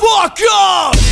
Fuck up!